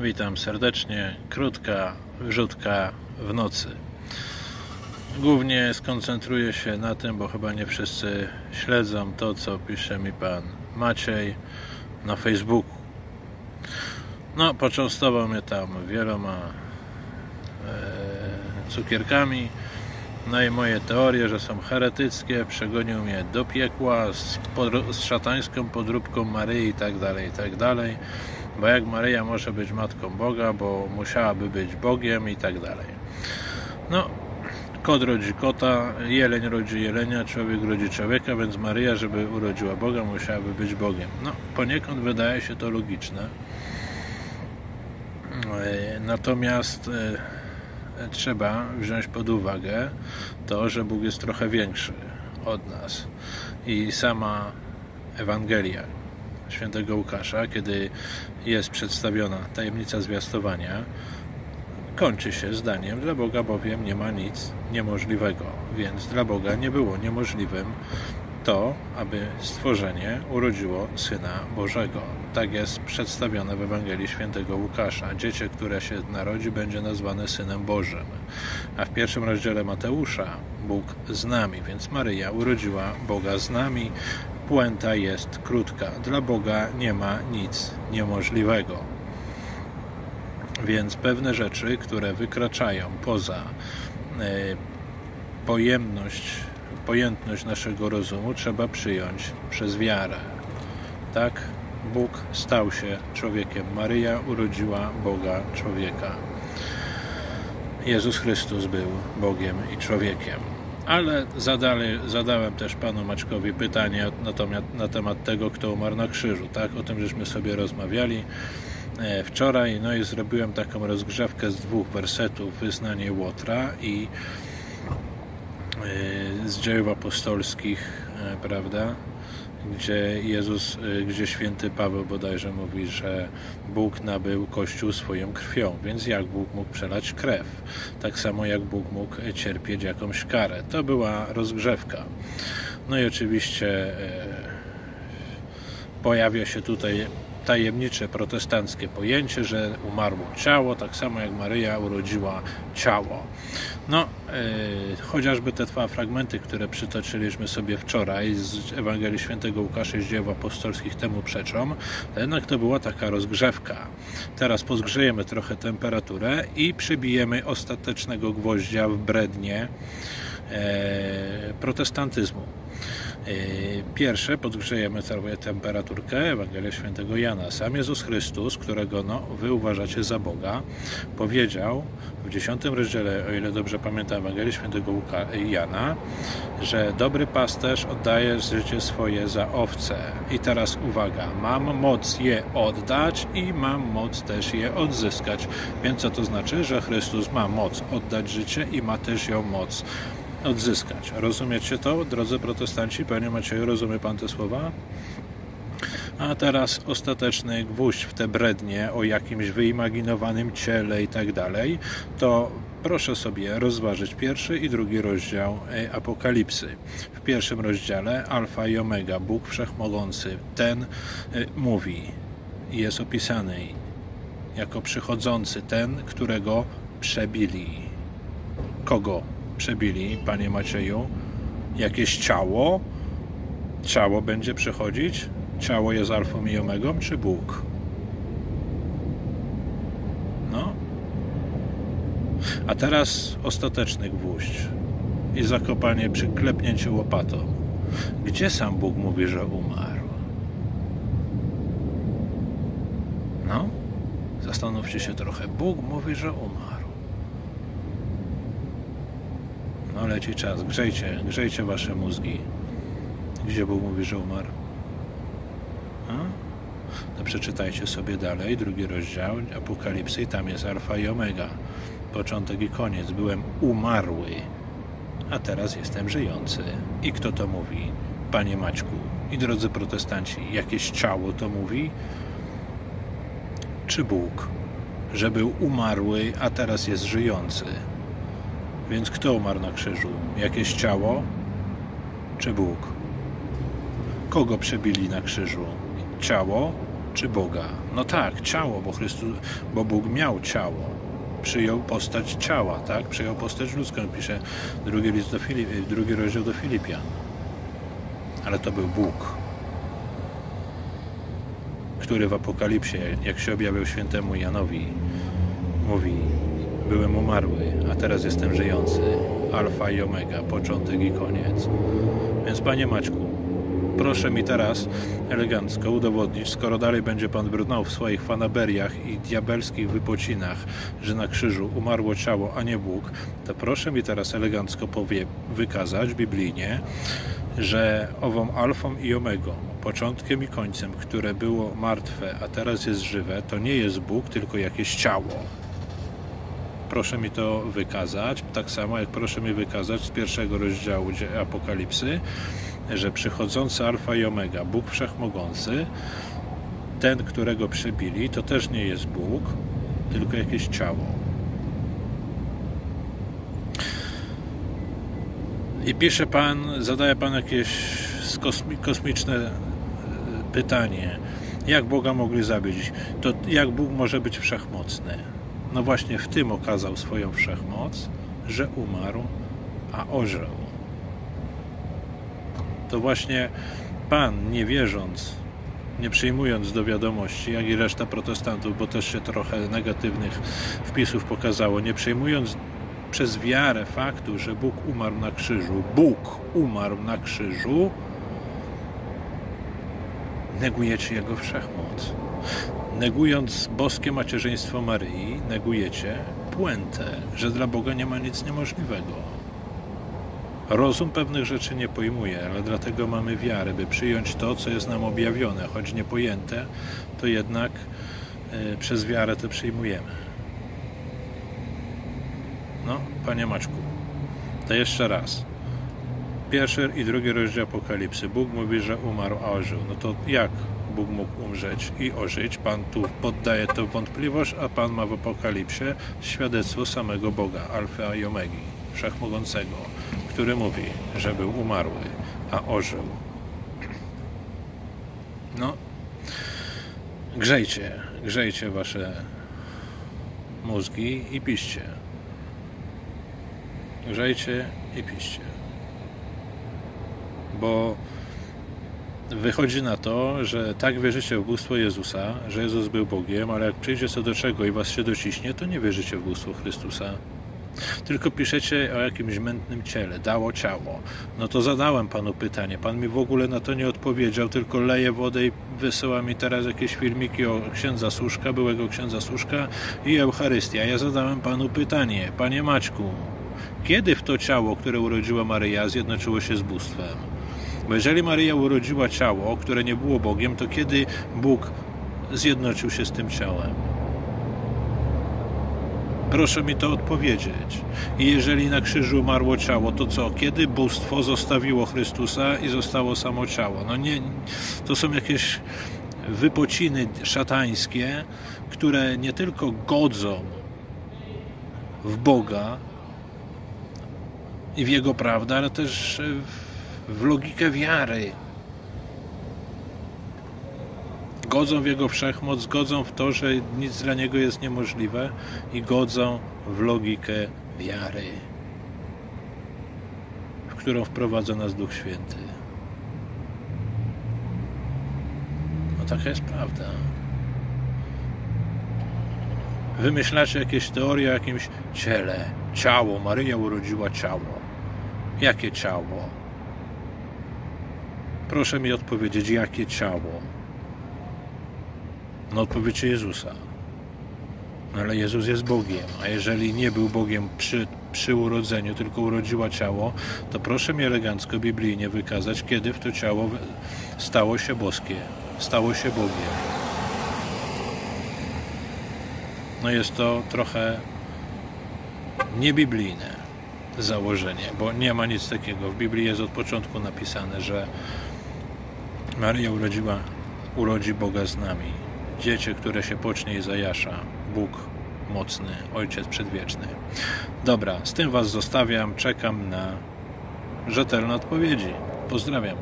Witam serdecznie. Krótka wrzutka w nocy. Głównie skoncentruję się na tym, bo chyba nie wszyscy śledzą to, co pisze mi pan Maciej na Facebooku. No, poczęstował mnie tam wieloma e, cukierkami. No i moje teorie, że są heretyckie, przegonił mnie do piekła z, z szatańską podróbką Maryi i tak dalej, i tak dalej. Bo jak Maryja może być matką Boga, bo musiałaby być Bogiem i tak dalej. No, kot rodzi kota, jeleń rodzi jelenia, człowiek rodzi człowieka, więc Maryja, żeby urodziła Boga, musiałaby być Bogiem. No, poniekąd wydaje się to logiczne. E, Natomiast e, trzeba wziąć pod uwagę to, że Bóg jest trochę większy od nas. I sama Ewangelia świętego Łukasza, kiedy jest przedstawiona tajemnica zwiastowania, kończy się zdaniem, dla Boga bowiem nie ma nic niemożliwego. Więc dla Boga nie było niemożliwym to, aby stworzenie urodziło Syna Bożego. Tak jest przedstawione w Ewangelii Świętego Łukasza. Dziecię, które się narodzi, będzie nazwane Synem Bożym. A w pierwszym rozdziale Mateusza Bóg z nami, więc Maryja urodziła Boga z nami. Puenta jest krótka. Dla Boga nie ma nic niemożliwego. Więc pewne rzeczy, które wykraczają poza e, pojemność, pojętność naszego rozumu, trzeba przyjąć przez wiarę. Tak Bóg stał się człowiekiem. Maryja urodziła Boga człowieka. Jezus Chrystus był Bogiem i człowiekiem. Ale zadali, zadałem też panu Maćkowi pytanie na temat, na temat tego, kto umarł na krzyżu. Tak, o tym żeśmy sobie rozmawiali e, wczoraj. No i zrobiłem taką rozgrzewkę z dwóch wersetów Wyznanie Łotra i e, z dziejów apostolskich, e, prawda? Gdzie Jezus, gdzie święty Paweł bodajże mówi, że Bóg nabył Kościół swoją krwią, więc jak Bóg mógł przelać krew? Tak samo jak Bóg mógł cierpieć jakąś karę. To była rozgrzewka. No i oczywiście pojawia się tutaj tajemnicze protestanckie pojęcie, że umarło ciało, tak samo jak Maryja urodziła ciało. No, yy, chociażby te dwa fragmenty, które przytoczyliśmy sobie wczoraj z Ewangelii Świętego Łukasza i z dzieł apostolskich temu przeczą, jednak to była taka rozgrzewka. Teraz podgrzejemy trochę temperaturę i przybijemy ostatecznego gwoździa w brednie yy, protestantyzmu. Pierwsze, podgrzejemy temperaturkę, Ewangelia Świętego Jana. Sam Jezus Chrystus, którego no, wy uważacie za Boga, powiedział w dziesiątym rozdziale, o ile dobrze pamiętam, Ewangelii Świętego Jana, że dobry pasterz oddaje życie swoje za owce. I teraz uwaga, mam moc je oddać i mam moc też je odzyskać. Więc co to znaczy? Że Chrystus ma moc oddać życie i ma też ją moc odzyskać. Rozumiecie to, drodzy protestanci? Panie Macieju, rozumie Pan te słowa? A teraz ostateczny gwóźdź w te brednie o jakimś wyimaginowanym ciele i tak dalej, to proszę sobie rozważyć pierwszy i drugi rozdział Apokalipsy. W pierwszym rozdziale Alfa i Omega, Bóg Wszechmogący, ten mówi, jest opisany jako przychodzący, ten, którego przebili. Kogo przebili, panie Macieju? Jakieś ciało? Ciało będzie przychodzić? Ciało jest alfą i omegą, czy Bóg? No. A teraz ostateczny gwóźdź i zakopanie przy klepnięciu łopatą. Gdzie sam Bóg mówi, że umarł? No. Zastanówcie się trochę. Bóg mówi, że umarł. No leci czas. Grzejcie, grzejcie wasze mózgi. Gdzie Bóg mówi, że umarł? A? No przeczytajcie sobie dalej, drugi rozdział Apokalipsy tam jest Alfa i Omega. Początek i koniec. Byłem umarły, a teraz jestem żyjący. I kto to mówi? Panie Maćku i drodzy protestanci, jakieś ciało to mówi? Czy Bóg, że był umarły, a teraz jest żyjący? Więc kto umarł na krzyżu? Jakieś ciało? Czy Bóg? Kogo przebili na krzyżu? Ciało czy Boga? No tak, ciało, bo, Chrystus, bo Bóg miał ciało. Przyjął postać ciała, tak? Przyjął postać ludzką, pisze drugi, list do Filip, drugi rozdział do Filipian. Ale to był Bóg, który w Apokalipsie, jak się objawiał świętemu Janowi, mówi: Byłem umarły, a teraz jestem żyjący. Alfa i omega, początek i koniec. Więc, panie Maćku, proszę mi teraz elegancko udowodnić, skoro dalej będzie pan brnął w swoich fanaberiach i diabelskich wypocinach, że na krzyżu umarło ciało, a nie Bóg, to proszę mi teraz elegancko powie, wykazać biblijnie, że ową alfą i omegą, początkiem i końcem, które było martwe, a teraz jest żywe, to nie jest Bóg, tylko jakieś ciało. Proszę mi to wykazać, tak samo jak proszę mi wykazać z pierwszego rozdziału Apokalipsy, że przychodzący Alfa i Omega, Bóg Wszechmogący, ten, którego przybili, to też nie jest Bóg, tylko jakieś ciało. I pisze Pan, zadaje Pan jakieś kosmiczne e, pytanie. Jak Boga mogli zabić? To jak Bóg może być wszechmocny? No właśnie w tym okazał swoją wszechmoc, że umarł, a ożył. To właśnie Pan, nie wierząc, nie przyjmując do wiadomości, jak i reszta protestantów, bo też się trochę negatywnych wpisów pokazało, nie przyjmując przez wiarę faktu, że Bóg umarł na krzyżu, Bóg umarł na krzyżu, negujecie Jego wszechmoc. Negując boskie macierzyństwo Maryi, negujecie puentę, że dla Boga nie ma nic niemożliwego. Rozum pewnych rzeczy nie pojmuje, ale dlatego mamy wiarę, by przyjąć to, co jest nam objawione, choć niepojęte, to jednak y, przez wiarę to przyjmujemy. No, panie Maczku, to jeszcze raz. Pierwszy i drugi rozdział Apokalipsy. Bóg mówi, że umarł, a ożył. No to jak Bóg mógł umrzeć i ożyć? Pan tu poddaje to wątpliwość, a Pan ma w Apokalipsie świadectwo samego Boga, Alfa i Omegi, Wszechmogącego, który mówi, że był umarły, a ożył. No, grzejcie, grzejcie wasze mózgi i piście. Grzejcie i piście. Bo wychodzi na to, że tak wierzycie w bóstwo Jezusa, że Jezus był Bogiem, ale jak przyjdzie co do czego i was się dociśnie, to nie wierzycie w bóstwo Chrystusa. Tylko piszecie o jakimś mętnym ciele, dało ciało. No to zadałem panu pytanie. Pan mi w ogóle na to nie odpowiedział, tylko leje wodę i wysyła mi teraz jakieś filmiki o księdza Słuszka, byłego księdza Słuszka i Eucharystia. Ja zadałem panu pytanie, panie Maćku, kiedy w to ciało, które urodziła Maryja, zjednoczyło się z bóstwem? Bo jeżeli Maryja urodziła ciało, które nie było Bogiem, to kiedy Bóg zjednoczył się z tym ciałem? Proszę mi to odpowiedzieć. I jeżeli na krzyżu umarło ciało, to co? Kiedy bóstwo zostawiło Chrystusa i zostało samo ciało? No nie, to są jakieś wypociny szatańskie, które nie tylko godzą w Boga i w Jego prawdę, ale też w logikę wiary. Godzą w Jego wszechmoc, godzą w to, że nic dla Niego jest niemożliwe i godzą w logikę wiary, w którą wprowadza nas Duch Święty. No taka jest prawda. Wymyślacie jakieś teorie o jakimś ciele. Ciało. Maryja urodziła ciało. Jakie ciało? Proszę mi odpowiedzieć, jakie ciało? No odpowiecie Jezusa. No ale Jezus jest Bogiem, a jeżeli nie był Bogiem przy, przy urodzeniu, tylko urodziła ciało, to proszę mi elegancko biblijnie wykazać, kiedy w to ciało stało się boskie, stało się Bogiem. No jest to trochę niebiblijne założenie, bo nie ma nic takiego. W Biblii jest od początku napisane, że Maryja urodziła, urodzi Boga z nami. Dziecię, które się pocznie i zajasza. Bóg mocny, Ojciec przedwieczny. Dobra, z tym Was zostawiam. Czekam na rzetelne odpowiedzi. Pozdrawiam.